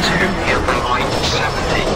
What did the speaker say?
to 70.